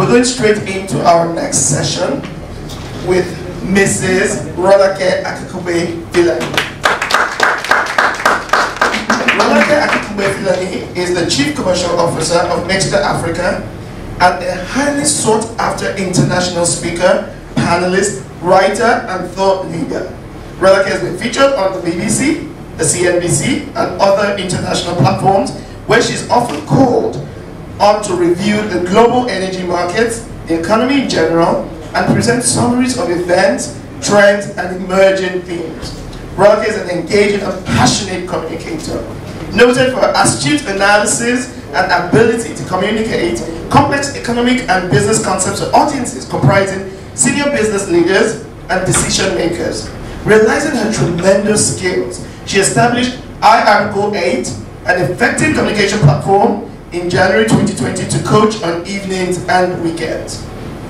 We're going straight into our next session with Mrs. Rolake Akinkugbe Filani. Rolake Akinkugbe Filani is the Chief Commercial Officer of Mixta Africa and a highly sought after international speaker, panelist, writer, and thought leader. Rolake has been featured on the BBC, the CNBC, and other international platforms where she's often called on to review the global energy markets, the economy in general, and present summaries of events, trends, and emerging themes. Rolake is an engaging and passionate communicator, noted for astute analysis and ability to communicate complex economic and business concepts to audiences comprising senior business leaders and decision makers. Realizing her tremendous skills, she established IRGO 8, an effective communication platform in January 2020 to coach on evenings and weekends.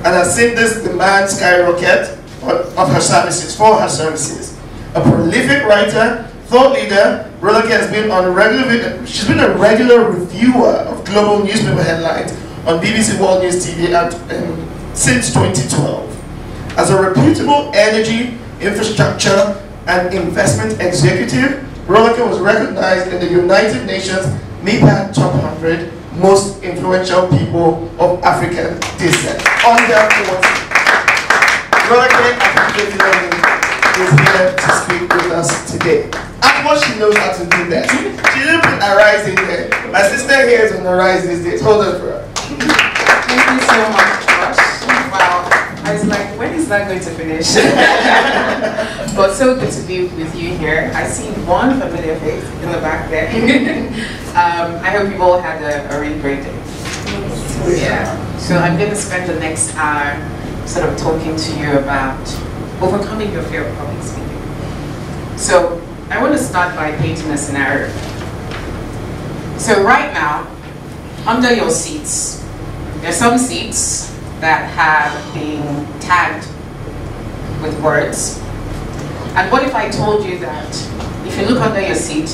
And has seen this demand skyrocket of her services, for her services. A prolific writer, thought leader, Rolake has been on a regular, she's been a regular reviewer of global newspaper headlines on BBC World News TV at, um, since 2012. As a reputable energy, infrastructure, and investment executive, Rolake was recognized in the United Nations MIPAD Top 100 Most Influential People of African Descent. Under 40. Rolake is here to speak with us today. And what she knows how to do that. She didn't put rise in there. My sister here is on the rise these days. Hold on for her. Thank you so much, Josh. Wow. I was like, that going to finish? but so good to be with you here. I see one familiar face in the back there. um, I hope you've all had a, a really great day. Yeah. So I'm going to spend the next hour sort of talking to you about overcoming your fear of public speaking. So I want to start by painting a scenario. So right now, under your seats, there's some seats that have been tagged with words. And what if I told you that if you look under your seat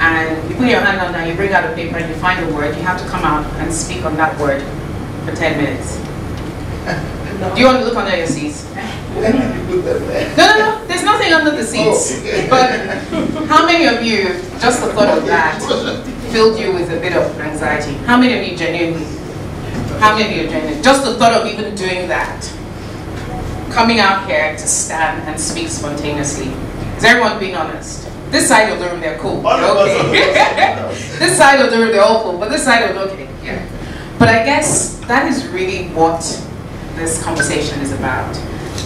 and you put your hand on that, you bring out a paper and you find a word, you have to come out and speak on that word for 10 minutes. Do you want to look under your seats? No, no, no. There's nothing under the seats. Oh. But how many of you, just the thought of that, filled you with a bit of anxiety? How many of you genuinely? How many of you genuinely? Just the thought of even doing that, coming out here to stand and speak spontaneously. Is everyone being honest? This side of the room, they're cool. They're okay. this side of the room, they're all cool. But this side of the okay, yeah. But I guess that is really what this conversation is about.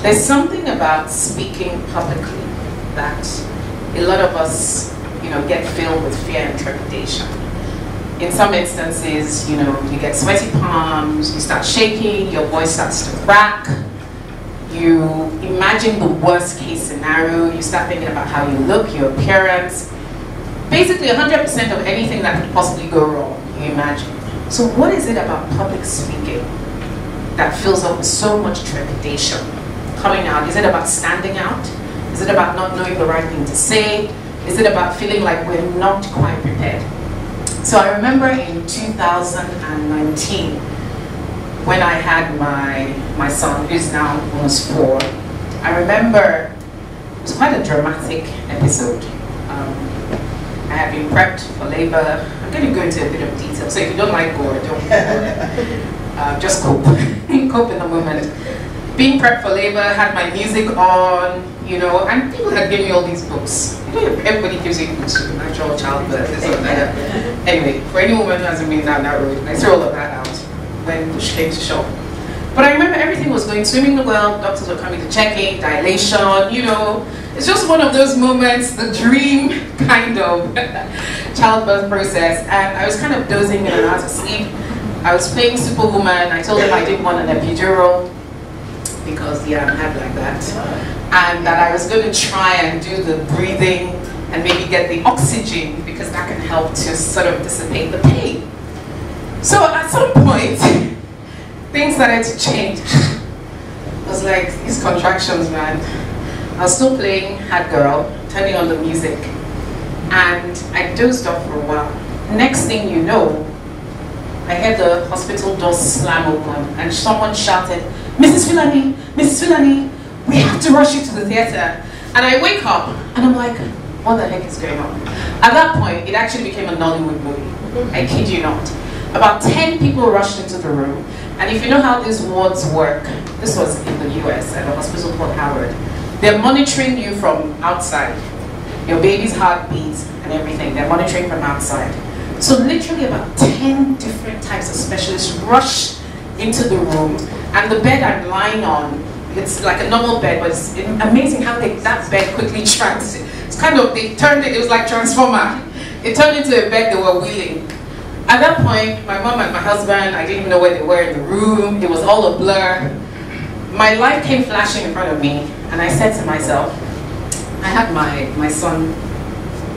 There's something about speaking publicly that a lot of us, you know, get filled with fear and trepidation. In some instances, you know, you get sweaty palms, you start shaking, your voice starts to crack, you imagine the worst case scenario, you start thinking about how you look, your appearance, basically 100% of anything that could possibly go wrong, you imagine. So what is it about public speaking that fills up with so much trepidation coming out? Is it about standing out? Is it about not knowing the right thing to say? Is it about feeling like we're not quite prepared? So I remember in 2019, when I had my, my son, who's now almost four, I remember it was quite a dramatic episode. Um, I had been prepped for labor. I'm going to go into a bit of detail, so if you don't like gore, don't uh, just cope. cope in the moment. Being prepped for labor, had my music on, you know, and people had given me all these books. You know, everybody gives you books natural childbirth, this or that. Anyway, for any woman who hasn't been down that road, I threw all of that out when push came to shove. But I remember everything was going swimmingly well, doctors were coming to check in, dilation, you know. It's just one of those moments, the dream kind of childbirth process. And I was kind of dozing in and I was asleep. I was playing Superwoman. I told them I didn't want an epidural because yeah, I'm had like that. And that I was going to try and do the breathing and maybe get the oxygen because that can help to sort of dissipate the pain. So at some point, things started to change. I was like, these contractions, man. I was still playing Hard Girl, turning on the music, and I dozed off for a while. Next thing you know, I heard the hospital door slam open and someone shouted, Mrs. Filani, Mrs. Filani, we have to rush you to the theater. And I wake up and I'm like, what the heck is going on? At that point, it actually became a Nollywood movie. I kid you not. About 10 people rushed into the room. And if you know how these wards work, this was in the US at a hospital called Howard. They're monitoring you from outside. Your baby's heartbeats and everything. They're monitoring from outside. So literally about 10 different types of specialists rush into the room. And the bed I'm lying on, it's like a normal bed, but it's amazing how they, that bed quickly trans. It's kind of, they turned it, it was like Transformer. It turned into a bed they were wheeling. At that point, my mom and my husband, I didn't even know where they were in the room. It was all a blur. My life came flashing in front of me, and I said to myself, I had my, my son,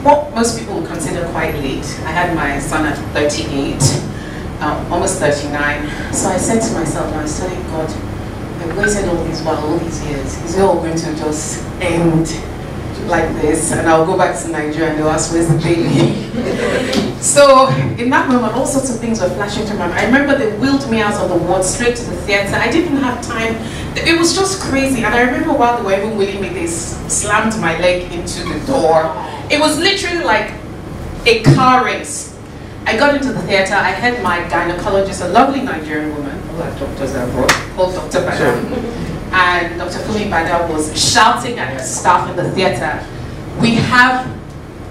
what most people would consider quite late. I had my son at 38, um, almost 39. So I said to myself, I was God, I waited all these while, all these years. Is it all going to just end like this? And I'll go back to Nigeria and they'll ask, where's the baby? so in that moment, all sorts of things were flashing through my mind. I remember they wheeled me out of the ward straight to the theater. I didn't have time. It was just crazy. And I remember while they were even wheeling me, they slammed my leg into the door. It was literally like a car race. I got into the theater, I had my gynecologist, a lovely Nigerian woman, all our doctors are abroad, called Dr. Bada. And Dr. Fumi Bada was shouting at her staff in the theater, we have,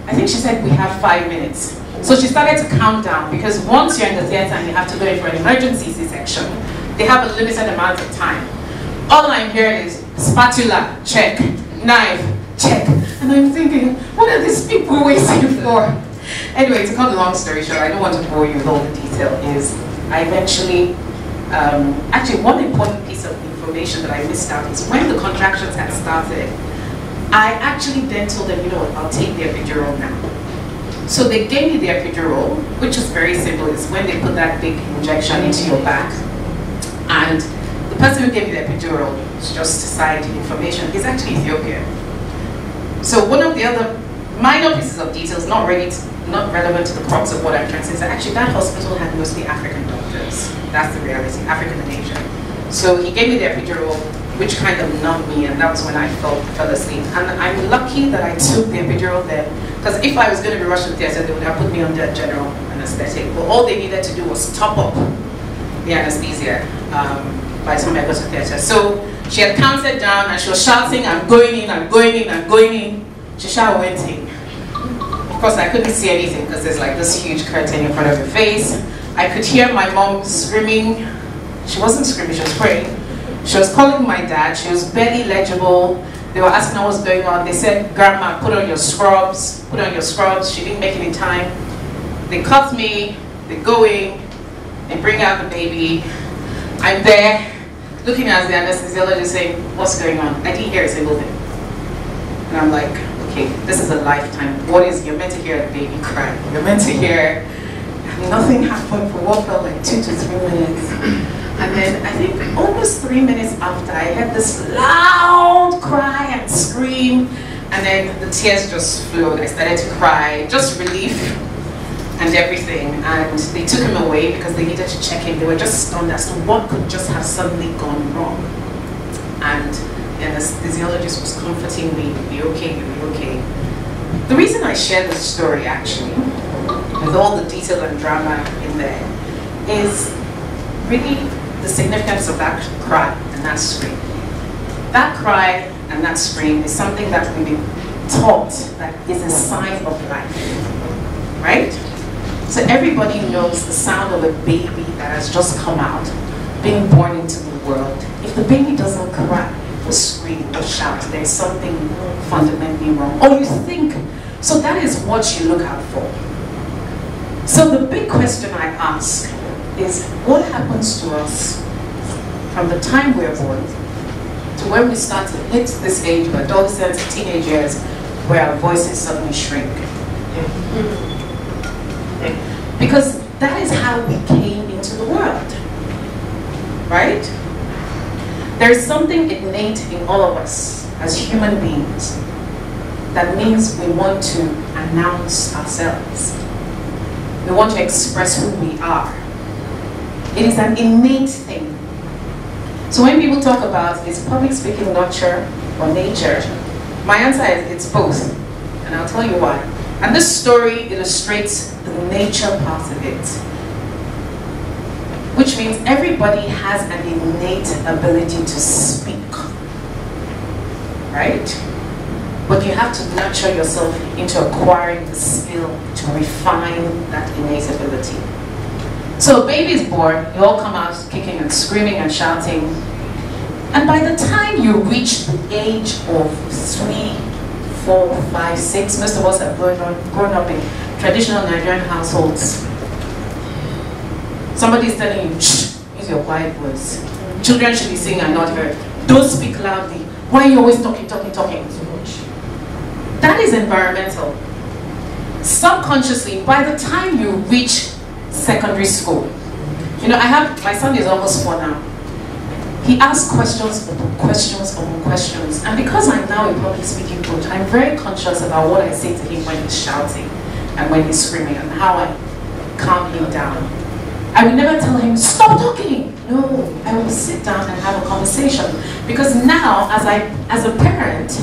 I think she said we have five minutes. So she started to count down because once you're in the theater and you have to go in for an emergency C-section, they have a limited amount of time. All I'm hearing is spatula, check, knife, check. And I'm thinking, what are these people waiting for? Anyway, to cut the long story short, I don't want to bore you with all the detail, is I eventually, um, actually one important piece of information that I missed out is when the contractions had started, I actually then told them, you know what, I'll take the epidural now. So they gave me the epidural, which is very simple. It's when they put that big injection into your back. And the person who gave me the epidural, just to side information, is actually Ethiopian. So one of the other minor pieces of details, not really, not relevant to the crux of what I'm trying to say, is that actually that hospital had mostly African doctors. That's the reality, African and Asian. So he gave me the epidural, which kind of numbed me, and that was when I fell, fell asleep. And I'm lucky that I took the epidural then, because if I was going to be rushed to theater, they would have put me under general anesthetic. But all they needed to do was top up the anesthesia um, by the time I got to theater. So she had counted down, and she was shouting, I'm going in, I'm going in, I'm going in. Shisha went in. Of course, I couldn't see anything because there's like this huge curtain in front of her face. I could hear my mom screaming. She wasn't screaming, she was praying. She was calling my dad. She was barely legible. They were asking her what's going on. They said, Grandma, put on your scrubs. Put on your scrubs. She didn't make any time. They cut me. They go in. They bring out the baby. I'm there, looking at the anesthesiologist saying, what's going on? I didn't hear a single thing. And I'm like, okay, this is a lifetime. What is, you're meant to hear a baby cry. You're meant to hear, nothing happened for what felt like two to three minutes. And then I think almost three minutes after, I heard this loud cry and scream. And then the tears just flowed. I started to cry, just relief and everything. And they took him away because they needed to check him. They were just stunned as to what could just have suddenly gone wrong. And the anesthesiologist was comforting me, you'll be okay, you'll be okay. The reason I share this story actually, with all the detail and drama in there, is really the significance of that cry and that scream. That cry and that scream is something that we've been taught that is a sign of life, right? So everybody knows the sound of a baby that has just come out, being born into the world. If the baby doesn't cry, or scream, or shout, there's something fundamentally wrong. Or you think, so that is what you look out for. So the big question I ask is, what happens to us from the time we're born to when we start to hit this age of adolescence, teenage years, where our voices suddenly shrink? Because that is how we came into the world. Right? There is something innate in all of us as human beings that means we want to announce ourselves. We want to express who we are. It is an innate thing. So when people talk about is public speaking nurture or nature, my answer is it's both. And I'll tell you why. And this story illustrates the nature part of it. Which means everybody has an innate ability to speak. Right? But you have to nurture yourself into acquiring the skill to refine that innate ability. So a baby is born, you all come out kicking and screaming and shouting. And by the time you reach the age of three, four, five, six, most of us have grown up, grown up in traditional Nigerian households. Somebody is telling you, shh, use your quiet voice. Children should be singing and not heard. Don't speak loudly. Why are you always talking, talking, talking too much? That is environmental. Subconsciously, by the time you reach secondary school. You know, I have, my son is almost four now. He asks questions upon questions upon questions. And because I'm now a public speaking coach, I'm very conscious about what I say to him when he's shouting and when he's screaming and how I calm him down. I will never tell him, stop talking. No, I will sit down and have a conversation. Because now, as, I, as a parent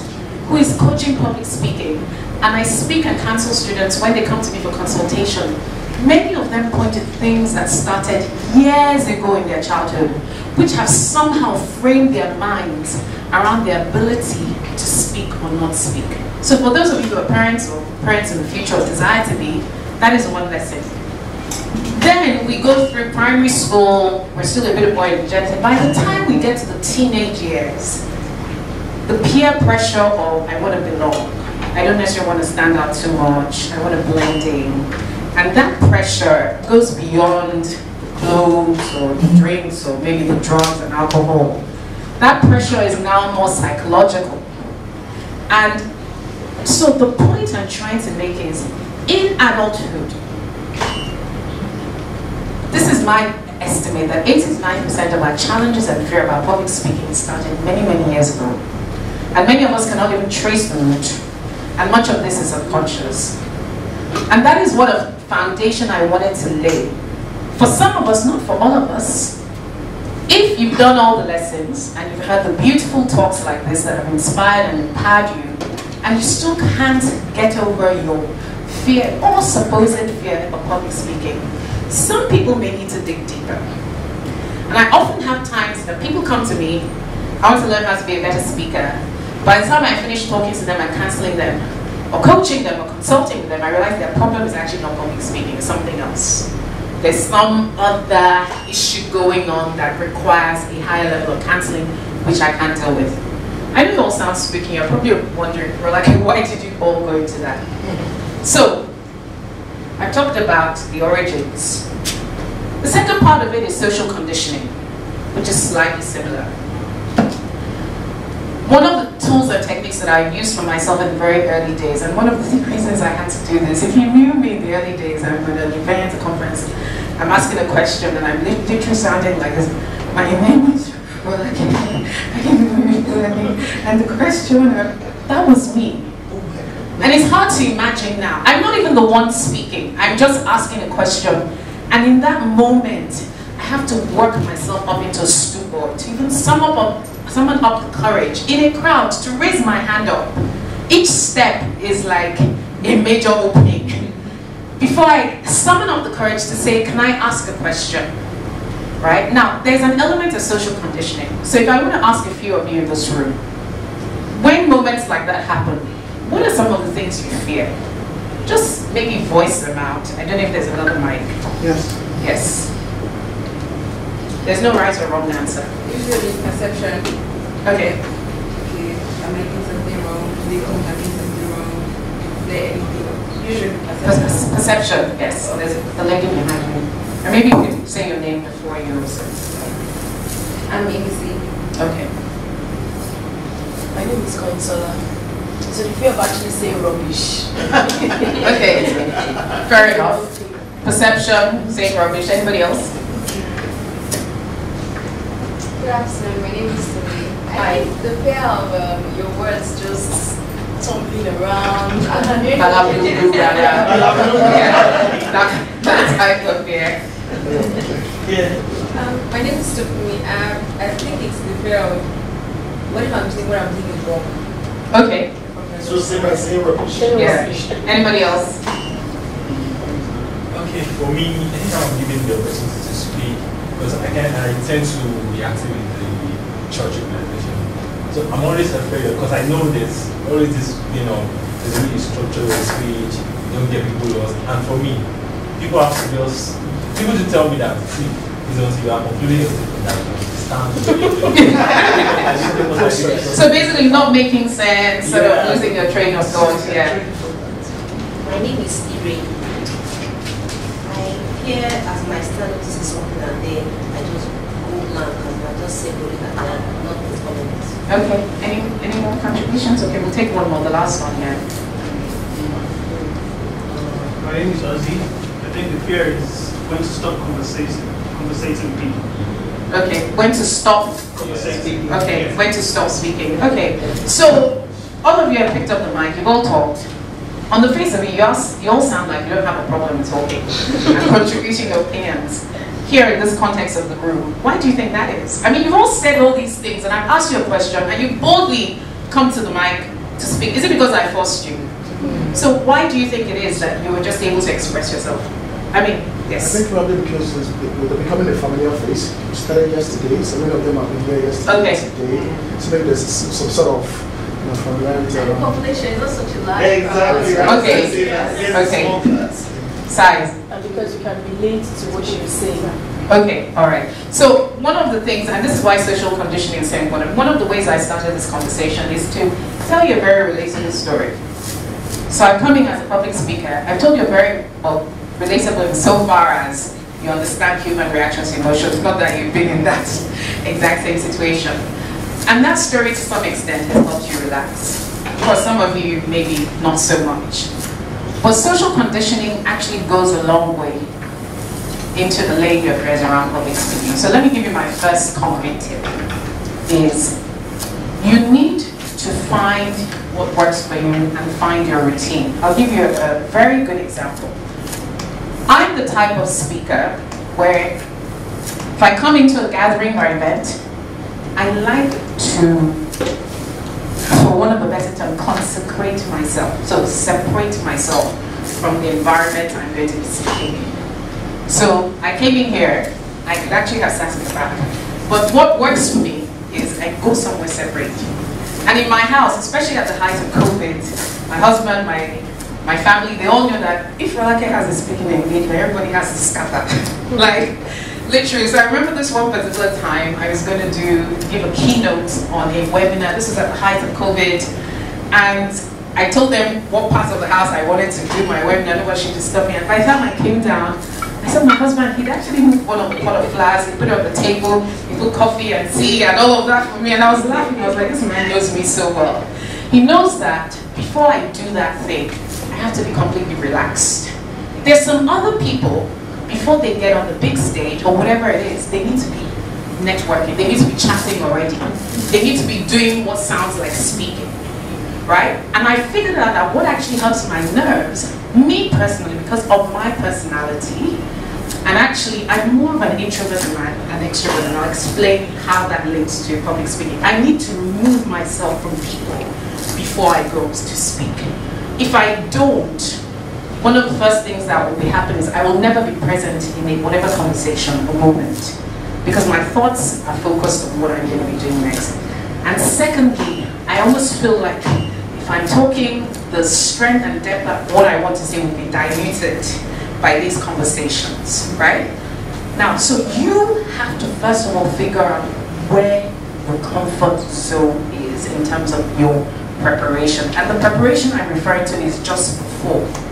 who is coaching public speaking, and I speak and counsel students when they come to me for consultation, Many of them pointed things that started years ago in their childhood, which have somehow framed their minds around their ability to speak or not speak. So for those of you who are parents or parents in the future or desire to be, that is one lesson. Then we go through primary school, we're still a bit of boy energetic. By the time we get to the teenage years, the peer pressure of I want to belong, I don't necessarily want to stand out too much, I want to blend in, and that pressure goes beyond clothes or mm-hmm. drinks or maybe the drugs and alcohol. That pressure is now more psychological. And so the point I'm trying to make is, in adulthood, this is my estimate that 89% of our challenges and fear about public speaking started many, many years ago. And many of us cannot even trace the root. And much of this is subconscious. And that is what foundation I wanted to lay. For some of us, not for all of us. If you've done all the lessons and you've had the beautiful talks like this that have inspired and empowered you, and you still can't get over your fear or supposed fear of public speaking, some people may need to dig deeper. And I often have times that people come to me, I want to learn how to be a better speaker. By the time I finish talking to them and counseling them, or coaching them or consulting with them, I realize their problem is actually not public speaking, it's something else. There's some other issue going on that requires a higher level of counseling, which I can't deal with. I know it all sounds spooky, you're probably wondering, we're like, why did you all go into that? So, I talked about the origins. The second part of it is social conditioning, which is slightly similar. One of the tools and techniques that I used for myself in the very early days, and one of the reasons I had to do this, if you knew me in the early days, I'm uh, at an event, a conference, I'm asking a question and I'm literally sounding like this, my name is, well, I can and the question, uh, that was me. And it's hard to imagine now. I'm not even the one speaking. I'm just asking a question. And in that moment, I have to work myself up into a stupor to even sum up summon up the courage in a crowd to raise my hand up. Each step is like a major opening. Before I summon up the courage to say, can I ask a question? Right? Now, there's an element of social conditioning. So if I want to ask a few of you in this room, when moments like that happen, what are some of the things you fear? Just maybe voice them out. I don't know if there's another mic. Yes. Yes. There's no right or wrong answer. Usually perception. Okay. Okay, I'm I doing something wrong? They think I'm something wrong? Is there anything? Usually Per- perception. Perception, yes. There's the lady behind you. Or maybe you could say your name before you also. I'm ABC. Okay. My name is Consola. So the fear of actually saying rubbish. Okay. Fair enough. Perception, saying rubbish. Anybody else? Good afternoon. Uh, my name is Sumi. I think the pair of um, your words just tumbling around. I love it. I love That, that type of pair. Yeah. Um, my name is Stephanie. I, I think it's the pair of what if I'm saying what I'm thinking wrong. Okay. okay. So same as same rubbish. Yeah. Anybody else? Okay, for me, I think I'm giving the opportunity because I can, I intend to be active in the church organization. So I'm always afraid because I know there's always this, you know, there's a really structured speech, you don't get people lost. And for me, people have to just, people to tell me that, see, it's until you are completely that you. So basically not making sense, sort of Yeah. losing your train of thought, yeah. My name is Ire. I hear as my stand to say something and then I just go blank and I just say good and then nothing's coming out. Okay, any, any more contributions? Okay, we'll take one more, the last one, yeah. My name is Ozzy. I think the fear is when to stop conversating, conversating with people. Okay, when to stop Conversating. Okay, when to stop speaking. Okay, so all of you have picked up the mic, you've all talked. On the face of it, you all, you all sound like you don't have a problem talking and contributing your opinions here in this context of the room. Why do you think that is? I mean, you've all said all these things, and I've asked you a question, and you boldly come to the mic to speak. Is it because I forced you? So why do you think it is that you were just able to express yourself? I mean, yes. I think probably because it's, they're becoming a familiar face. We started yesterday, so many of them have been here yesterday. Okay. Today. So maybe there's some sort of you know, the population is not such a large. Exactly. crowd. Okay. Yes. Okay. Size. And because you can relate to what she was saying. Okay, all right. So one of the things, and this is why social conditioning is so important, one of the ways I started this conversation is to tell you a very relatable story. So I'm coming as a public speaker. I've told you a very well, relatable insofar as you understand human reactions to emotions, not that you've been in that exact same situation. And that story to some extent has helped you relax. For some of you, maybe not so much. But social conditioning actually goes a long way into the laying your prayers around public speaking. So let me give you my first concrete tip is you need to find what works for you and find your routine. I'll give you a, a very good example. I'm the type of speaker where if I come into a gathering or event, I like to, for one of a better term, consecrate myself. So separate myself from the environment I'm going to be speaking in. So I came in here, I could actually have sat in the back. But what works for me is I go somewhere separate. And in my house, especially at the height of COVID, my husband, my my family, they all knew that if Rolake has a speaking engagement, everybody has to scatter. like, literally. So I remember this one particular time, I was going to do, give a keynote on a webinar. This was at the height of COVID. And I told them what part of the house I wanted to do my webinar, nobody should disturb me. And by the time I came down, I said, my husband, he'd actually moved one of the pot of flowers, he put it on the table, he put coffee and tea and all of that for me. And I was laughing. I was like, this man knows me so well. He knows that before I do that thing, I have to be completely relaxed. There's some other people, before they get on the big stage or whatever it is, they need to be networking, they need to be chatting already. They need to be doing what sounds like speaking, right? And I figured out that what actually helps my nerves, me personally, because of my personality, and actually I'm more of an introvert than an extrovert, and I'll explain how that links to public speaking. I need to remove myself from people before I go to speak. If I don't, one of the first things that will be happening is I will never be present in a whatever conversation or moment because my thoughts are focused on what I'm going to be doing next. And secondly, I almost feel like if I'm talking, the strength and depth of what I want to say will be diluted by these conversations, right? Now, so you have to first of all figure out where your comfort zone is in terms of your preparation. And the preparation I'm referring to is just before.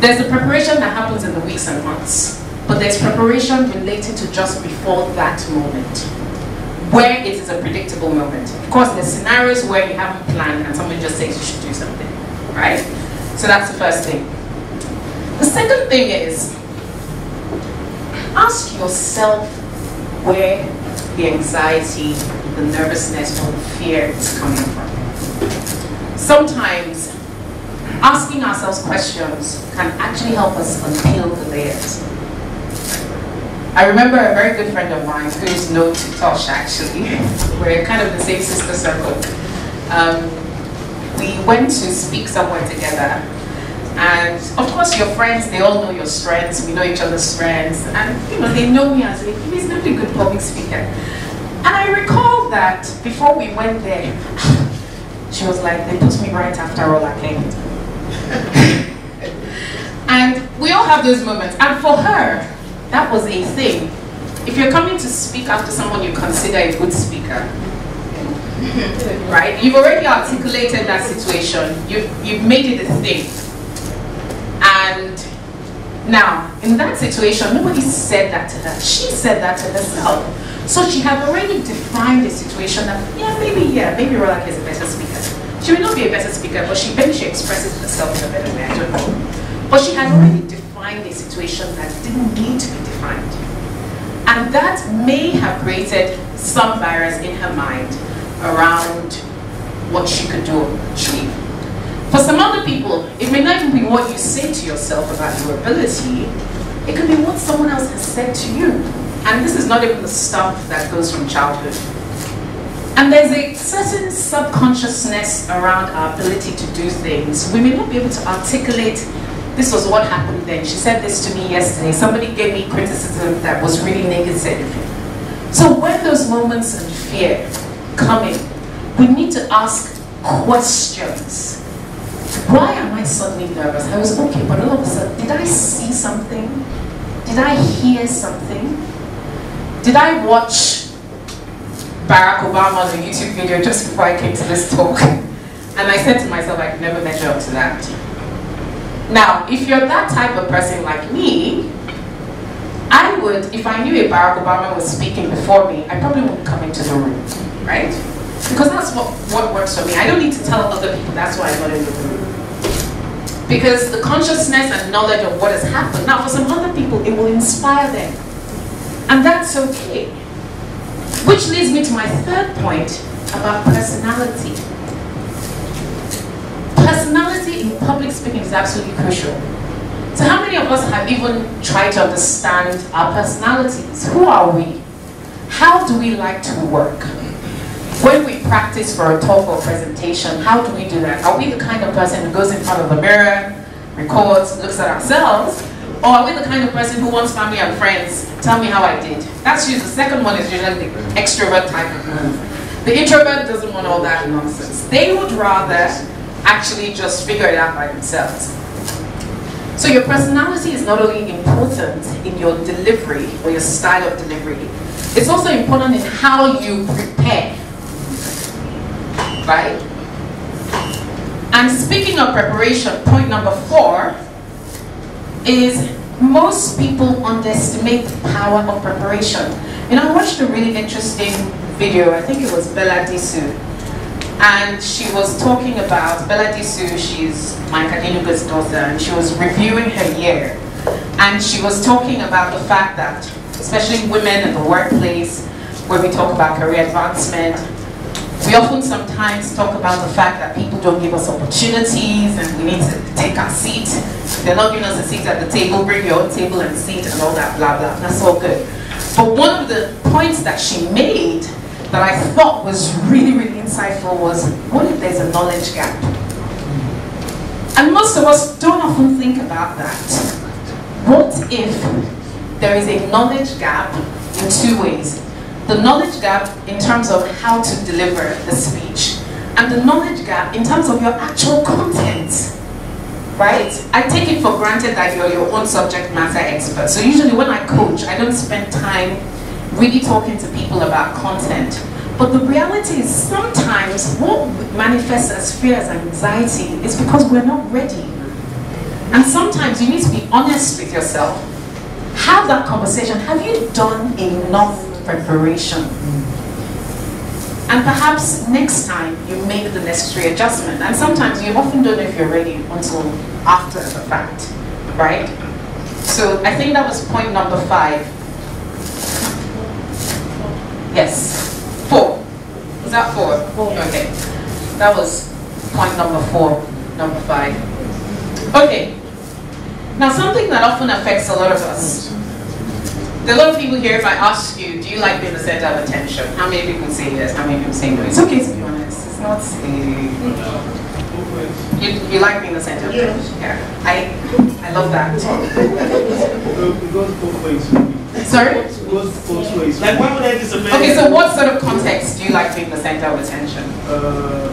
There's the preparation that happens in the weeks and months, but there's preparation related to just before that moment, where it is a predictable moment. Of course, there's scenarios where you haven't planned and someone just says you should do something, right? So that's the first thing. The second thing is, ask yourself where the anxiety, the nervousness, or the fear is coming from. Sometimes asking ourselves questions can actually help us unpeel the layers. I remember a very good friend of mine who's known to Tosh actually. We're kind of the same sister circle. Um, we went to speak somewhere together. And of course, your friends, they all know your strengths. We know each other's strengths. And, you know, they know me as a reasonably good public speaker. And I recall that before we went there, she was like, they put me right after all I came. and we all have those moments. And for her, that was a thing. If you're coming to speak after someone you consider a good speaker, right? You've already articulated that situation. You've, you've made it a thing. And now, in that situation, nobody said that to her. She said that to herself. So she had already defined the situation that, yeah, maybe, yeah, maybe Rolak is a better speaker. She may not be a better speaker, but she maybe she expresses herself in a better way, I don't know. But she had already defined a situation that didn't need to be defined. And that may have created some barriers in her mind around what she could do achieve. For some other people, it may not even be what you say to yourself about your ability, it could be what someone else has said to you. And this is not even the stuff that goes from childhood. And there's a certain subconsciousness around our ability to do things. We may not be able to articulate, this was what happened then. She said this to me yesterday. Somebody gave me criticism that was really negative. So when those moments of fear come in, we need to ask questions. Why am I suddenly nervous? I was okay, but all of a sudden, did I see something? Did I hear something? Did I watch Barack Obama on a YouTube video just before I came to this talk? And I said to myself, I could never measure up to that. Now, if you're that type of person like me, I would, if I knew a Barack Obama was speaking before me, I probably wouldn't come into the room, right? Because that's what, what works for me. I don't need to tell other people that's why I got into the room. Because the consciousness and knowledge of what has happened, now for some other people, it will inspire them. And that's okay. Which leads me to my third point about personality. Personality in public speaking is absolutely crucial. So how many of us have even tried to understand our personalities? Who are we? How do we like to work? When we practice for a talk or presentation, how do we do that? Are we the kind of person who goes in front of the mirror, records, looks at ourselves, or are we the kind of person who wants family and friends tell me how I did? That's usually the second one is usually the extrovert type of move. The introvert doesn't want all that nonsense. They would rather actually just figure it out by themselves. So your personality is not only important in your delivery or your style of delivery, it's also important in how you prepare. Right? And speaking of preparation, point number four is most people underestimate the power of preparation. You know, I watched a really interesting video, I think it was Bella Disu, and she was talking about, Bella Disu, she's Mike Adenuga's daughter, and she was reviewing her year. And she was talking about the fact that, especially women in the workplace, where we talk about career advancement, we often sometimes talk about the fact that people don't give us opportunities and we need to take our seat. They're not giving us a seat at the table, bring your own table and seat and all that, blah, blah. That's all good. But one of the points that she made that I thought was really, really insightful was, what if there's a knowledge gap? And most of us don't often think about that. What if there is a knowledge gap in two ways? The knowledge gap in terms of how to deliver the speech, and the knowledge gap in terms of your actual content. Right? I take it for granted that you're your own subject matter expert. So usually when I coach, I don't spend time really talking to people about content. But the reality is sometimes what manifests as fear, as anxiety, is because we're not ready. And sometimes you need to be honest with yourself. Have that conversation. Have you done enough preparation? And perhaps next time you make the necessary adjustment. And sometimes you often don't know if you're ready until after the fact, right? So I think that was point number five. Yes. Four. Was that four? Four. Okay. That was point number four, number five. Okay. Now something that often affects a lot of us. There are a lot of people here, if I ask you, do you like being the center of attention? How many people say yes? How many people say no? It's okay to be honest. It's not a You, you like being the center of Yeah. attention? Yeah. I, I love that. It goes both ways. Sorry? It goes both ways. Like, why would I disappear? Okay, so what sort of context do you like being the center of attention? Uh,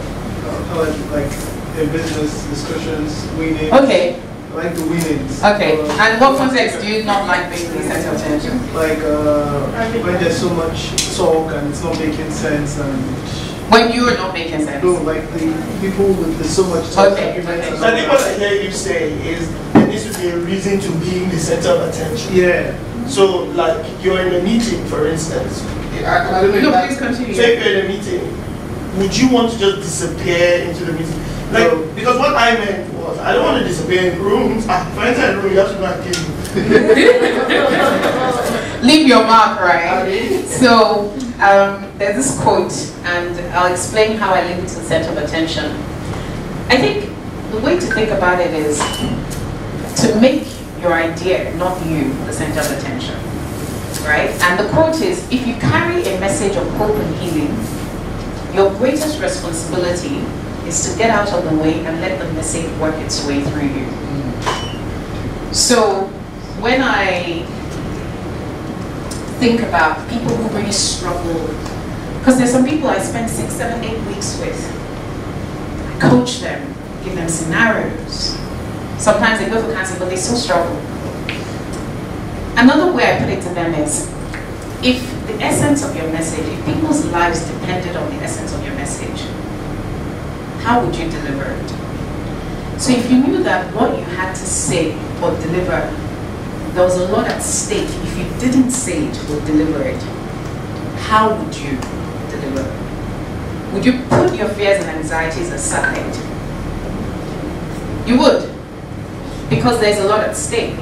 like, like in business discussions, winning. Okay, I like the winnings. okay. Uh, And what context do you not like being the center of attention? Like uh, when there's so much talk and it's not making sense and When you are not making sense. no, like the people with the so much talk. Okay, okay. So I think what. I hear you say is there needs to be a reason to be in the center of attention. Yeah. So, like, you're in a meeting, for instance. I, I don't know No, please continue. So, if you're in a meeting, would you want to just disappear into the meeting? Like, No. because what I meant was, I don't want to disappear in rooms. I find a room, you have to go and kill me. Leave your mark, right? So um, there's this quote, and I'll explain how I link it to the center of attention. I think the way to think about it is to make your idea, not you, the center of attention, right? And the quote is, if you carry a message of hope and healing, your greatest responsibility is to get out of the way and let the message work its way through you. So when I think about people who really struggle, because there's some people I spend six, seven, eight weeks with. I coach them, give them scenarios. Sometimes they go for cancer, but they still struggle. Another way I put it to them is, if the essence of your message, if people's lives depended on the essence of your message, how would you deliver it? So if you knew that what you had to say or deliver there was a lot at stake. If you didn't say it or deliver it, how would you deliver? Would you put your fears and anxieties aside? You would, because there's a lot at stake.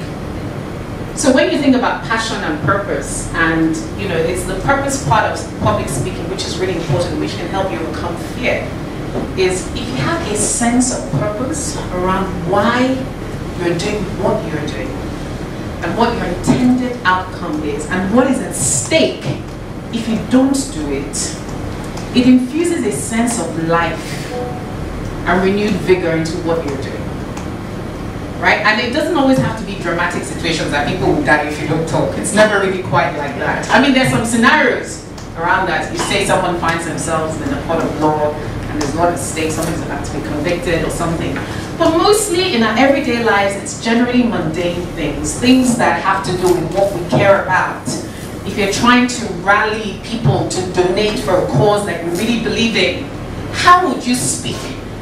So when you think about passion and purpose, and you know, it's the purpose part of public speaking which is really important, which can help you overcome fear, is if you have a sense of purpose around why you're doing what you're doing, and what your intended outcome is, and what is at stake if you don't do it, it infuses a sense of life and renewed vigor into what you're doing. Right? And it doesn't always have to be dramatic situations that people will die if you don't talk. It's never really quite like that. I mean, there's some scenarios around that. You say someone finds themselves in a court of law there's a lot at stake, someone's about to be convicted or something. But mostly in our everyday lives, it's generally mundane things, things that have to do with what we care about. If you're trying to rally people to donate for a cause that you really believe in, how would you speak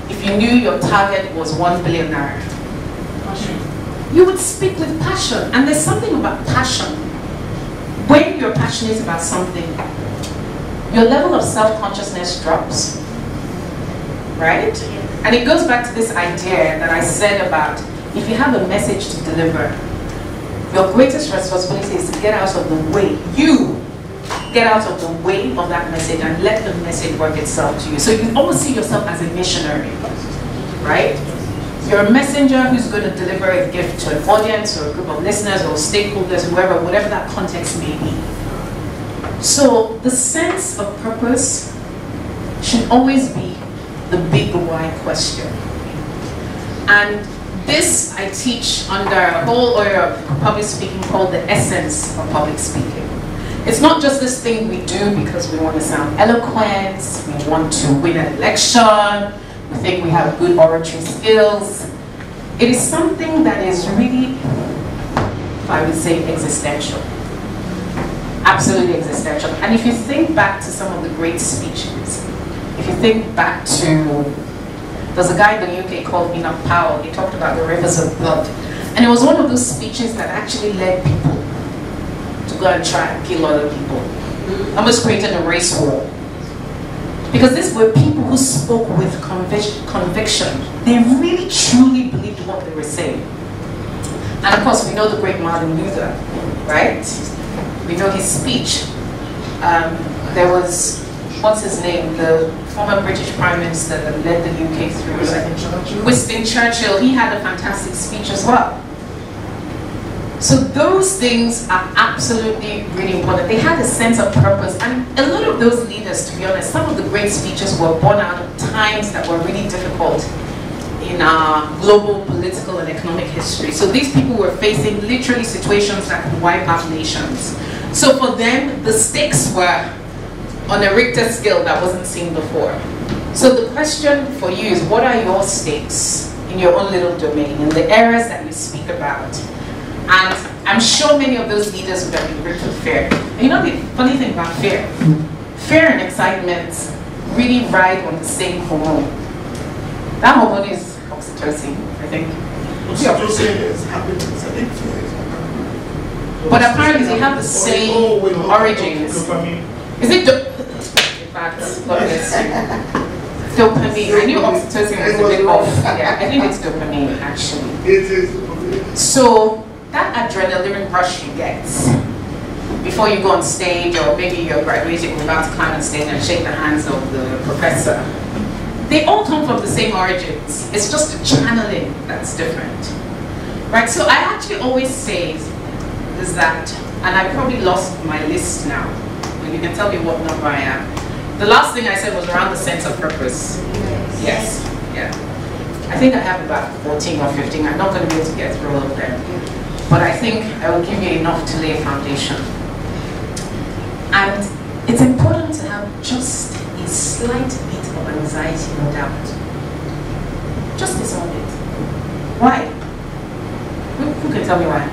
if you knew your target was one billion naira? You would speak with passion, and there's something about passion. When you're passionate about something, your level of self-consciousness drops, right? And it goes back to this idea that I said about if you have a message to deliver, your greatest responsibility is to get out of the way. You get out of the way of that message and let the message work itself to you. So you almost see yourself as a missionary, right? You're a messenger who's going to deliver a gift to an audience or a group of listeners or stakeholders, whoever, whatever that context may be. So the sense of purpose should always be the big why question. And this I teach under a whole area of public speaking called the essence of public speaking. It's not just this thing we do because we want to sound eloquent, we want to win an election, we think we have good oratory skills. It is something that is really, I would say, existential. Absolutely existential. And if you think back to some of the great speeches, if you think back to, there's a guy in the UK called Enoch Powell, he talked about the rivers of blood. And it was one of those speeches that actually led people to go and try and kill other people. Almost created a race war. Because these were people who spoke with convic- conviction. They really truly believed what they were saying. And of course, we know the great Martin Luther, right? We know his speech. Um, there was, what's his name, the former British Prime Minister that led the UK through. Winston Churchill. Winston Churchill, he had a fantastic speech as well. So those things are absolutely really important. They had a sense of purpose, and a lot of those leaders, to be honest, some of the great speeches were born out of times that were really difficult in our global political and economic history. So these people were facing literally situations that could wipe out nations. So for them, the stakes were on a Richter scale that wasn't seen before. So the question for you is, what are your stakes in your own little domain, in the areas that you speak about? And I'm sure many of those leaders would have been gripped with fear. And you know the funny thing about fear? Fear and excitement really ride on the same hormone. That hormone is oxytocin, I think. Oxytocin is happiness. I think fear is But apparently they have the same wait, hold on. origins. Is it do- In God bless you. Dopamine. I knew oxytocin was a bit off. Yeah, I think it's dopamine actually. It is. So that adrenaline rush you get before you go on stage or maybe you're graduating, you're about to climb on stage and shake the hands of the professor. They all come from the same origins. It's just the channeling that's different. Right, so I actually always say is that, and I probably lost my list now, but you can tell me what number I am. The last thing I said was around the sense of purpose. Yes, yeah. I think I have about 14 or 15. I'm not going to be able to get through all of them. But I think I will give you enough to lay a foundation. And it's important to have just a slight bit of anxiety, no doubt. Just a small bit. Why? Who, who can tell me why?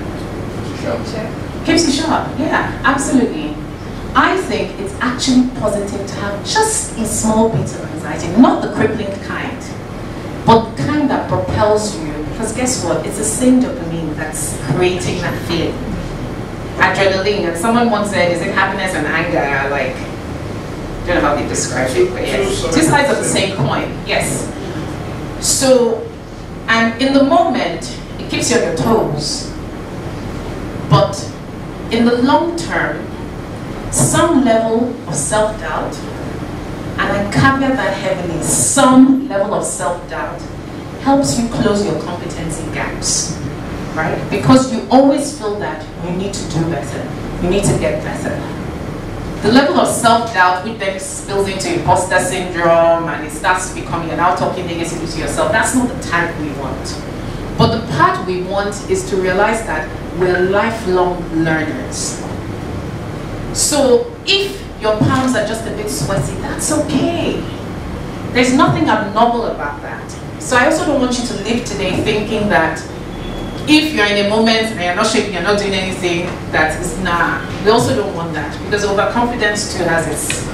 Keeps you sharp. Yeah, absolutely. I think it's actually positive to have just a small bit of anxiety, not the crippling kind, but the kind that propels you. Because guess what? It's the same dopamine that's creating that feeling. Adrenaline. And someone once said, is it happiness and anger? Like, I don't know how they describe it, but yes. Two sides of the same coin. Yes. So, and in the moment, it keeps you on your toes. But in the long term, some level of self-doubt, and I caveat that heavily, some level of self-doubt helps you close your competency gaps, right? Because you always feel that you need to do better, you need to get better. The level of self-doubt which then spills into imposter syndrome and it starts becoming an out talking negatively to yourself, that's not the type we want. But the part we want is to realize that we're lifelong learners. So if your palms are just a bit sweaty, that's okay. There's nothing abnormal about that. So I also don't want you to live today thinking that if you're in a moment and you're not shaking, you're not doing anything, that is nah. We also don't want that because overconfidence too has its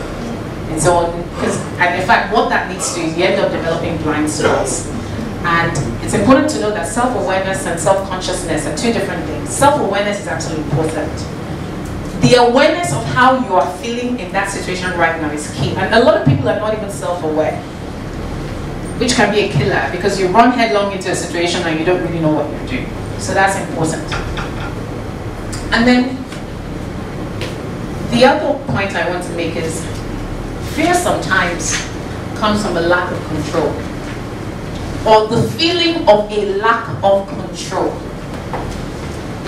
its own. Because and in fact, what that leads to is you end up developing blind spots. And it's important to know that self-awareness and self-consciousness are two different things. Self-awareness is absolutely important. The awareness of how you are feeling in that situation right now is key. And a lot of people are not even self-aware, which can be a killer because you run headlong into a situation and you don't really know what you're doing. So that's important. And then the other point I want to make is fear sometimes comes from a lack of control or the feeling of a lack of control.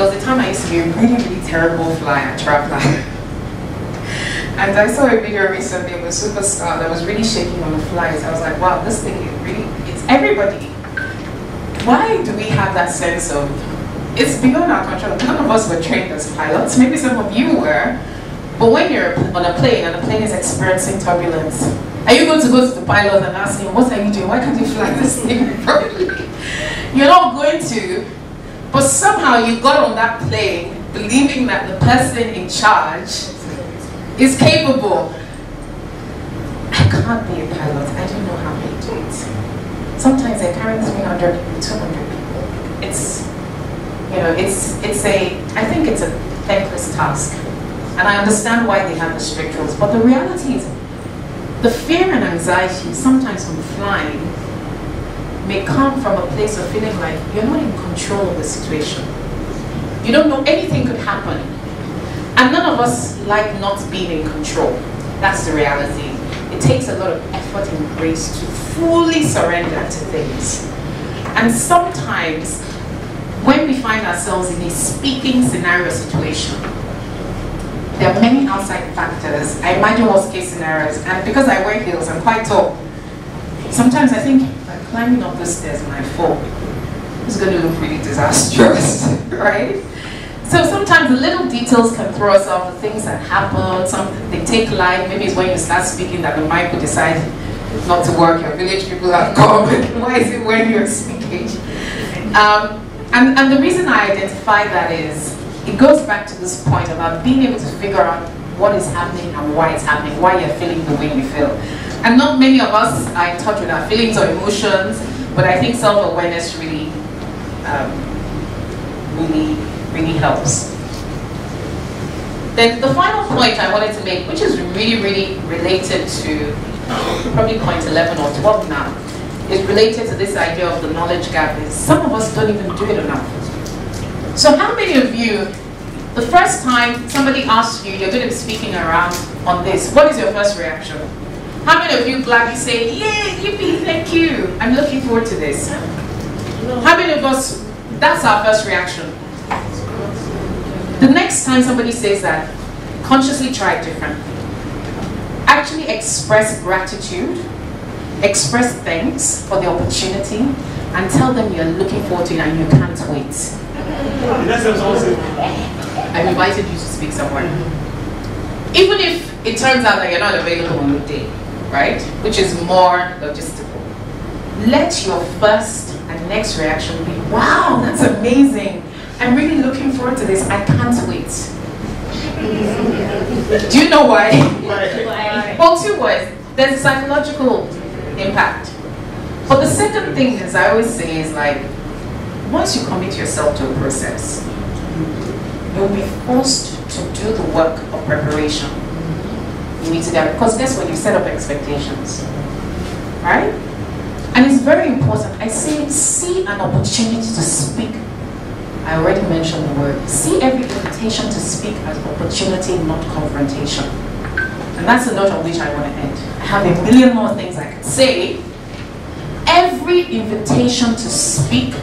There was a time I used to be a really, really terrible flyer, traveler. and I saw a video recently of a superstar that was really shaking on the flies. I was like, wow, this thing is really, it's everybody. Why do we have that sense of, it's beyond our control. None of us were trained as pilots. Maybe some of you were. But when you're on a plane and the plane is experiencing turbulence, are you going to go to the pilot and ask him, what are you doing? Why can't you fly this thing properly? You're not going to. But somehow you got on that plane believing that the person in charge is capable. I can't be a pilot. I don't know how they do it. Sometimes I carry 300 people, 200 people. It's, you know, it's, it's a, I think it's a thankless task. And I understand why they have the strict rules. But the reality is, the fear and anxiety, sometimes from flying, may come from a place of feeling like you're not in control of the situation. You don't know anything could happen. And none of us like not being in control. That's the reality. It takes a lot of effort and grace to fully surrender to things. And sometimes, when we find ourselves in a speaking scenario situation, there are many outside factors. I imagine worst case scenarios, and because I wear heels, I'm quite tall. Sometimes I think, climbing up the stairs and I fall, it's going to look really disastrous, right? So sometimes the little details can throw us off, the things that happen, some, they take life, maybe it's when you start speaking that the mic will decide not to work, your village people have come, why is it when you're speaking? Um, and, and the reason I identify that is, it goes back to this point about being able to figure out what is happening and why it's happening, why you're feeling the way you feel. And not many of us are in touch with our feelings or emotions, but I think self-awareness really, um, really, really helps. Then the final point I wanted to make, which is really, really related to probably point 11 or 12 now, is related to this idea of the knowledge gap is some of us don't even do it enough. So how many of you, the first time somebody asks you, you're going to be speaking around on this, what is your first reaction? How many of you gladly say, yeah, yippee, thank you, I'm looking forward to this? How many of us, that's our first reaction. The next time somebody says that, consciously try it differently. Actually express gratitude, express thanks for the opportunity, and tell them you're looking forward to it and you can't wait. I've invited you to speak somewhere. Even if it turns out that you're not available on the day, right? Which is more logistical. Let your first and next reaction be, wow, that's amazing. I'm really looking forward to this. I can't wait. Do you know why? Why? Well, two words. There's a psychological impact. But the second thing is, I always say, is like, once you commit yourself to a process, you'll be forced to do the work of preparation. You need to because guess what? You set up expectations. Right? And it's very important. I say, see an opportunity to speak. I already mentioned the word. See every invitation to speak as opportunity, not confrontation. And that's the note on which I want to end. I have a million more things I could say. Every invitation to speak,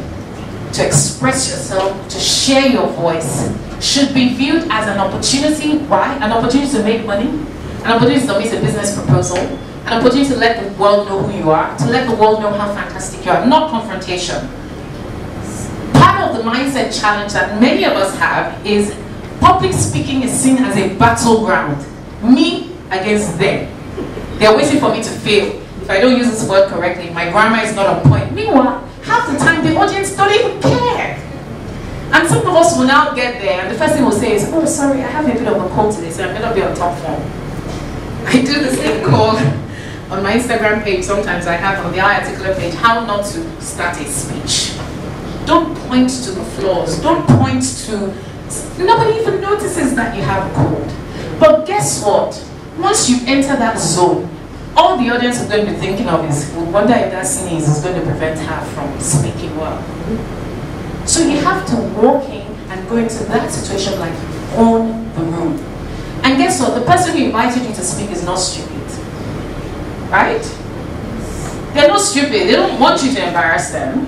to express yourself, to share your voice, should be viewed as an opportunity. Why? An opportunity to make money, an opportunity to submit a business proposal, an opportunity to let the world know who you are, to let the world know how fantastic you are, not confrontation. Part of the mindset challenge that many of us have is public speaking is seen as a battleground. Me against them. They're waiting for me to fail. If I don't use this word correctly, my grammar is not on point. Meanwhile, half the time the audience don't even care. And some of us will now get there and the first thing we'll say is, oh sorry, I have a bit of a cold today, so I'm gonna be on top form. I do this thing called on my Instagram page, sometimes I have on the iArticulate page, how not to start a speech. Don't point to the flaws. Don't point to, nobody even notices that you have a cold. But guess what? Once you enter that zone, all the audience is going to be thinking of is, we wonder if that sneeze is going to prevent her from speaking well. So you have to walk in and go into that situation like own the room. And guess what? The person who invited you to speak is not stupid. Right? They're not stupid. They don't want you to embarrass them.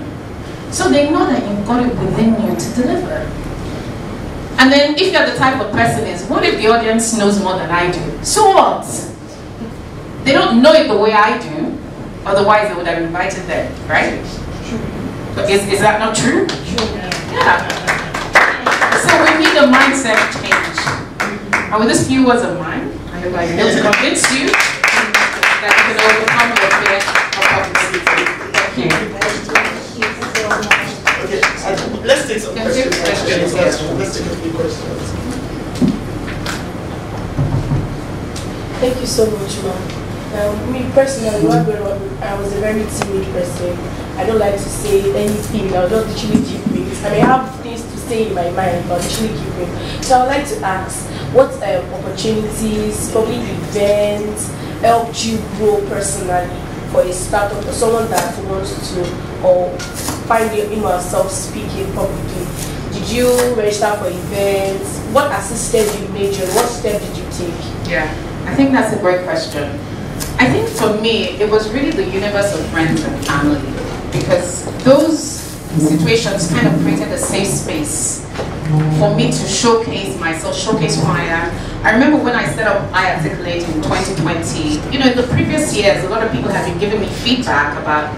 So they know that you've got it within you to deliver. And then if you're the type of person is, what if the audience knows more than I do? So what? They don't know it the way I do. Otherwise they would have invited them, right? Is, is that not true? Yeah. So we need a mindset change. And with these few words of mine, I hope I've been able to convince you that you can overcome your fear of public speaking. Thank you. Okay, uh, let's take some Can we take questions. questions, Let's take a few questions. Thank you so much, ma'am. Um, me personally, when growing up, I was a very timid person. I don't like to say anything. I'll just literally keep it. I may have things to say in my mind, but literally keep it. So I'd like to ask, what um, opportunities, probably events, helped you grow personally for a startup or someone that wants to or find self speaking publicly? Did you register for events? What assisted you major? What step did you take? Yeah, I think that's a great question. I think for me, it was really the universe of friends and family because those situations kind of created a safe space for me to showcase myself, showcase who I am. I remember when I set up iArticulate in 2020, you know, in the previous years, a lot of people have been giving me feedback about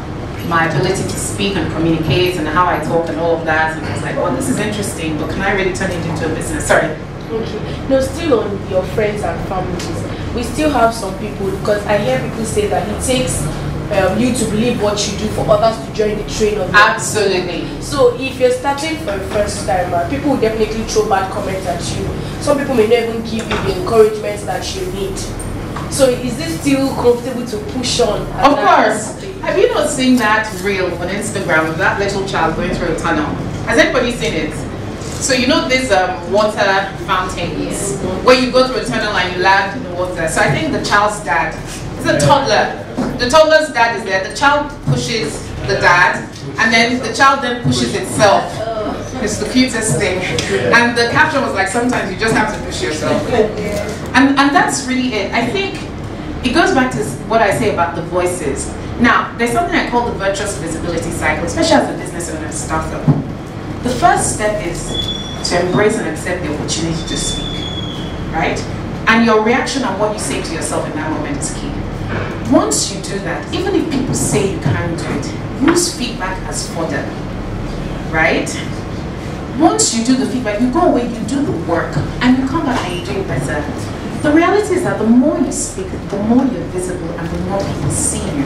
my ability to speak and communicate and how I talk and all of that. And I was like, oh, this is interesting, but can I really turn it into a business? Sorry. Okay. No, still on your friends and families. We still have some people because I hear people say that it takes um, you to believe what you do for others to join the train of Absolutely. So if you're starting for the first time, uh, people will definitely throw bad comments at you. Some people may not even give you the encouragement that you need. So is this still comfortable to push on? Of course. stage? Have you not seen that reel on Instagram of that little child going through a tunnel? Has anybody seen it? So you know these um, water fountains where you go through a tunnel and you land in the water. So I think the child's dad is a toddler. The toddler's dad is there. The child pushes the dad, and then the child then pushes itself. It's the cutest thing. And the caption was like, sometimes you just have to push yourself. And, and that's really it. I think it goes back to what I say about the voices. Now, there's something I call the virtuous visibility cycle, especially as a business owner and startup. The first step is to embrace and accept the opportunity to speak, right? And your reaction and what you say to yourself in that moment is key. Once you do that, even if people say you can't do it, use feedback as fodder, right? Once you do the feedback, you go away, you do the work, and you come back and you do it better. The reality is that the more you speak, the more you're visible and the more people see you.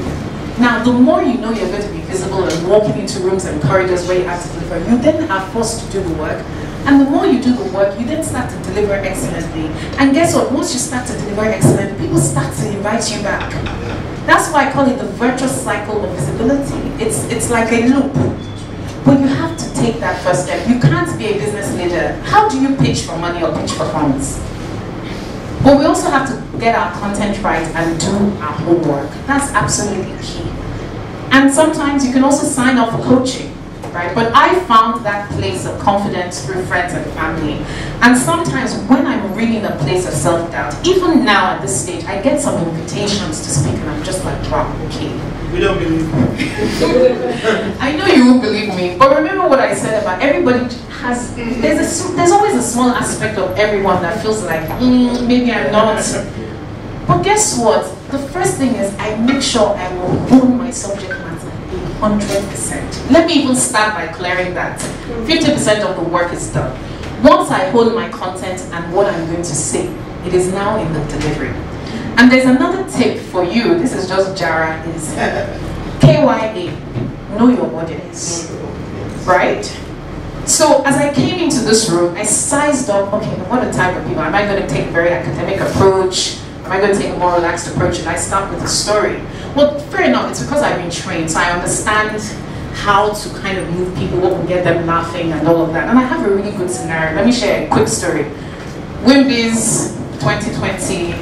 Now, the more you know you're going to be visible and walking into rooms and corridors where you have to deliver, you then are forced to do the work. And the more you do the work, you then start to deliver excellently. And guess what? Once you start to deliver excellently, people start to invite you back. That's why I call it the virtuous cycle of visibility. It's, it's like a loop. But you have to take that first step. You can't be a business leader. How do you pitch for money or pitch for funds? But we also have to get our content right and do our homework. That's absolutely key. And sometimes you can also sign up for coaching, right? But I found that place of confidence through friends and family. And sometimes when I'm really in a place of self-doubt, even now at this stage, I get some invitations to speak and I'm just like, wow, okay. We don't believe you. I know you won't believe me, but remember what I said about everybody has, there's, a, there's always a small aspect of everyone that feels like, mm, maybe I'm not. But guess what? The first thing is I make sure I will hone my subject 100%. Let me even start by clearing that. 50% of the work is done. Once I hold my content and what I'm going to say, it is now in the delivery. And there's another tip for you. This is just Jara. Is KYA. Know your audience. Right? So as I came into this room, I sized up, okay, what the type of people? Am I going to take a very academic approach? Am I going to take a more relaxed approach? And I start with a story. Well, fair enough, it's because I've been trained, so I understand how to kind of move people, what will get them laughing and all of that. And I have a really good scenario. Let me share a quick story. Wimbiz 2020.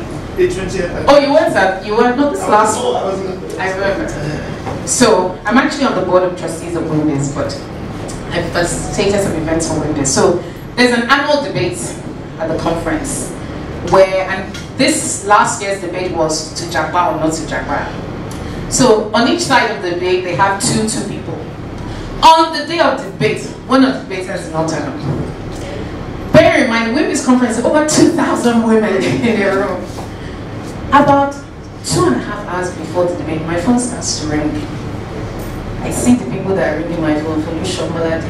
Oh, you weren't that? You were not this last I remember. So I'm actually on the board of trustees of Wimbiz, but I facilitated some events for Wimbiz. So there's an annual debate at the conference where, and this last year's debate was to Japa or not to Japa. So on each side of the debate, they have two two people. On the day of debate, one of the debaters is not turn up. Bear in mind, Women's Conference, over 2,000 women in the room. About two and a half hours before the debate, my phone starts to ring. I see the people that are ringing my phone for you, Shomalade.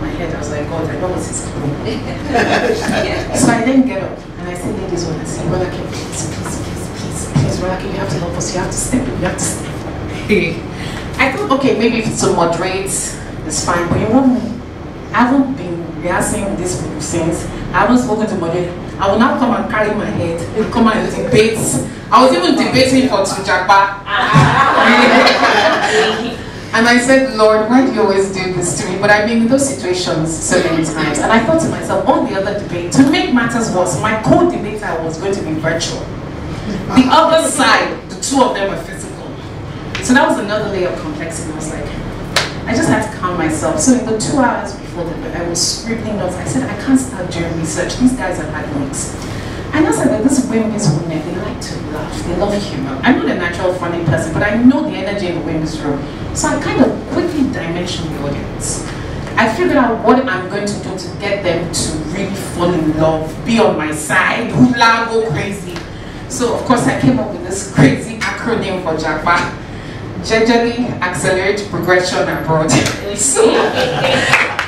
My head, I was like, God, I know what is coming. so I then get up and I say, ladies, when I say, Rolake, please, please, please, Rolake, you have to help us, you have to step in, you have to step. I thought, okay, maybe if it's to moderate, it's fine, but you want me? I haven't been rehearsing this you since. I haven't spoken to moderate. I will now come and carry my head, come and debate. I was even debating for to Japa. and I said, Lord, why do you always do this to me? But I've been in those situations so many times. And I thought to myself, on the other debate, to make matters worse, my co-debater was going to be virtual. The other side, the two of them were physical. So that was another layer of complexity. I was like, I just had to calm myself. So in the two hours before the I was scribbling notes. I said, I can't start doing research. These guys have had links. And I said that this women's women, they like to laugh, they love humor. I'm not a natural funny person, but I know the energy in the women's room. So I kind of quickly dimensioned the audience. I figured out what I'm going to do to get them to really fall in love, be on my side, hula, go crazy. So of course I came up with this crazy acronym for JAPA. gingerly accelerate progression abroad. so,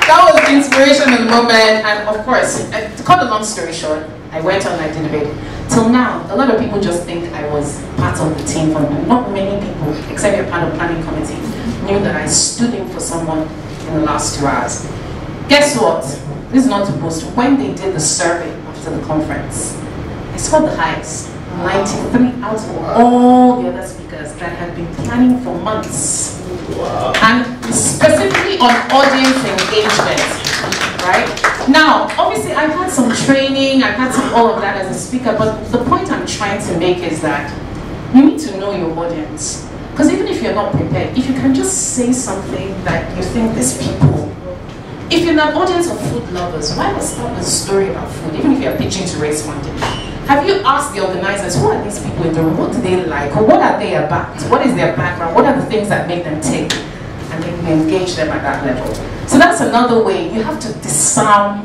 that was the inspiration in the moment, and of course, uh, to cut a long story short, I went on, I did a bit. Till now, a lot of people just think I was part of the team, but not many people, except you're part of planning committee, knew that I stood in for someone in the last two hours. Guess what? This is not to boast. When they did the survey after the conference, I scored the highest. 93 out of all the other speakers that had been planning for months. Wow. And specifically on audience engagement, right? Now, obviously I've had some training, I've had some all of that as a speaker, but the point I'm trying to make is that you need to know your audience. Because even if you're not prepared, if you can just say something that you think these people, if you're an audience of food lovers, why not start a story about food, even if you're pitching to raise funding? Have you asked the organizers, who are these people in the room? What do they like? Or what are they about? What is their background? What are the things that make them tick? And then you engage them at that level. So that's another way. You have to disarm,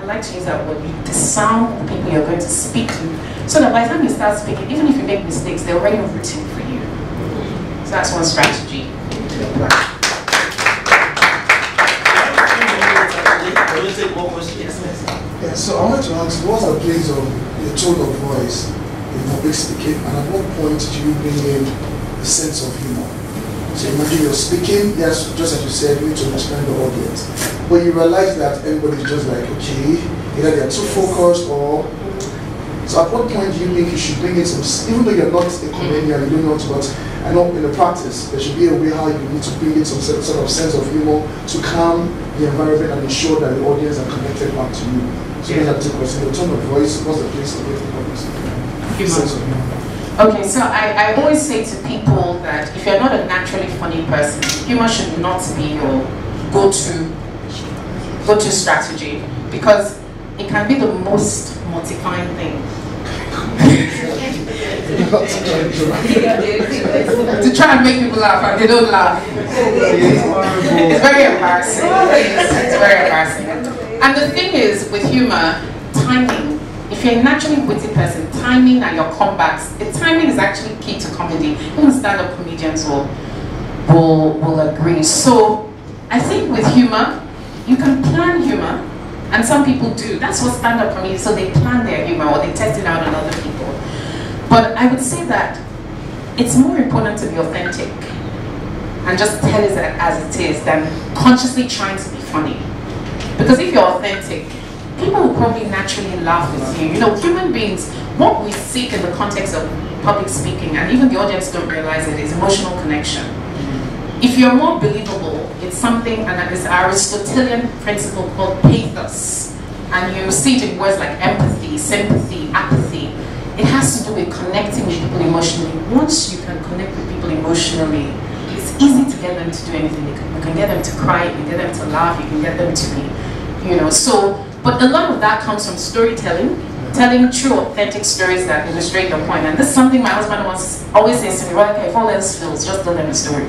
I like to use that word, you disarm the people you're going to speak to. So that by the time you start speaking, even if you make mistakes, they're already rooting for you. So that's one strategy. Yeah, so I want to ask, what's the place of your tone of voice in public speaking, and at what point do you bring in a sense of humor? So imagine you're speaking, yes, just as you said, you need to understand the audience. But you realize that everybody's just like, okay, either they're too focused or so at what point do you think you should bring in some, even though you're not a comedian, you don't know but I know in the practice, there should be a way how you need to bring in some sort of sense of humor to calm the environment and ensure that the audience are connected back to you. So yeah. that's the question. The tone of voice, what's the place of it? Sense. Okay, so I, I always say to people that if you're not a naturally funny person, humor should not be your go-to go-to strategy because it can be the most mortifying thing to try and make people laugh and they don't laugh. It's very embarrassing. It's very embarrassing. And the thing is, with humor, timing. If you're a naturally witty person, timing and your comebacks, the timing is actually key to comedy. Even stand-up comedians will, will, will agree. So I think with humor, you can plan humor, and some people do. That's what stand-up comedy, so they plan their humor or they test it out on other people. But I would say that it's more important to be authentic and just tell it as it is than consciously trying to be funny. Because if you're authentic, people will probably naturally laugh with you. You know, human beings, what we seek in the context of public speaking, and even the audience don't realize it, is emotional connection. If you're more believable, it's something, and it's Aristotelian principle called pathos. And you see it in words like empathy, sympathy, apathy. It has to do with connecting with people emotionally. Once you can connect with people emotionally, it's easy to get them to do anything. You can, you can get them to cry, you can get them to laugh, you can get them to be, you know. So, but a lot of that comes from storytelling, telling true, authentic stories that illustrate the point. And this is something my husband wants, always says to me, well, okay, if all else fails, just tell them a story,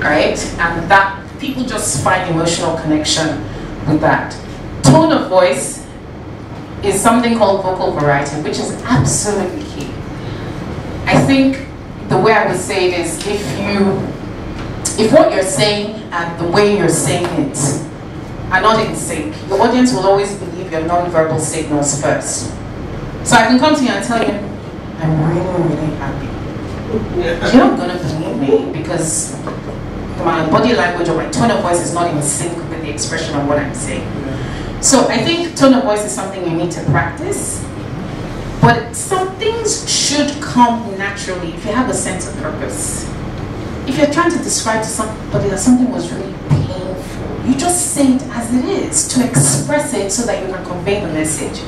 right? And that people just find emotional connection with that. Tone of voice is something called vocal variety, which is absolutely key. I think the way I would say it is if you, if what you're saying and the way you're saying it are not in sync, Your audience will always believe your non-verbal signals first. So I can come to you and tell you, I'm really, really happy. You're not gonna believe me because my body language or my tone of voice is not in sync with the expression of what I'm saying. So I think tone of voice is something you need to practice. But some things should come naturally if you have a sense of purpose. If you're trying to describe to somebody that something was really you just say it as it is to express it so that you can convey the message.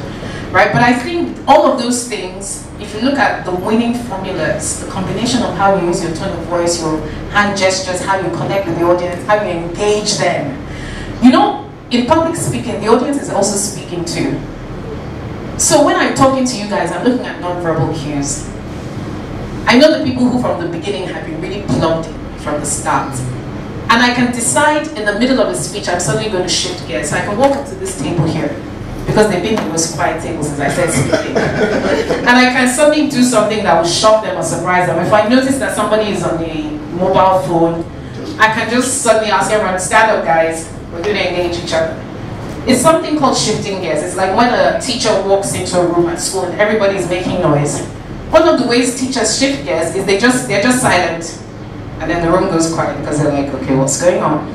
Right? But I think all of those things, if you look at the winning formulas, the combination of how you use your tone of voice, your hand gestures, how you connect with the audience, how you engage them, you know, in public speaking, the audience is also speaking too. So when I'm talking to you guys, I'm looking at non-verbal cues. I know the people who from the beginning have been really plugged from the start. And I can decide in the middle of a speech, I'm suddenly going to shift gears. So I can walk up to this table here, because they've been the most quiet table since I started speaking. and I can suddenly do something that will shock them or surprise them. If I notice that somebody is on a mobile phone. I can just suddenly ask everyone, stand up guys, we're going to engage each other. It's something called shifting gears. It's like when a teacher walks into a room at school and everybody's making noise. One of the ways teachers shift gears is they just they're just silent, and then the room goes quiet because they're like, okay, what's going on?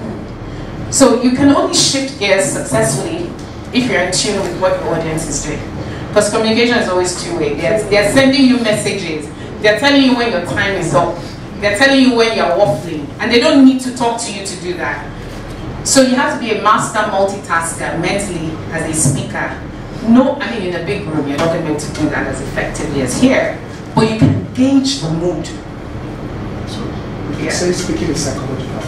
So you can only shift gears successfully if you're in tune with what your audience is doing. Because communication is always two-way. They're, they're sending you messages. They're telling you when your time is up. They're telling you when you're waffling. And they don't need to talk to you to do that. So you have to be a master multitasker mentally as a speaker. No, I mean in a big room, you're not going to be able to do that as effectively as here. But you can gauge the mood. So Yeah. say speaking is psychological.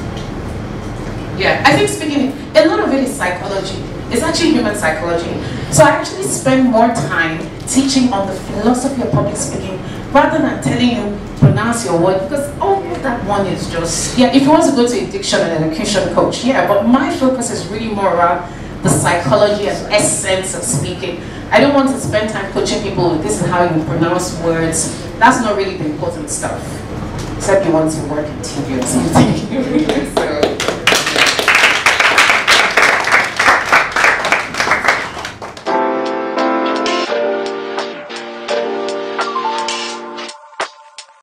Yeah, I think speaking, a lot of it is psychology. It's actually human psychology. So I actually spend more time teaching on the philosophy of public speaking rather than telling you pronounce your word because all of that one is just yeah. If you want to go to a diction and elocution coach, yeah. But my focus is really more around the psychology and essence of speaking. I don't want to spend time coaching people. This is how you pronounce words. That's not really the important stuff. Except you want to work in TV or something. so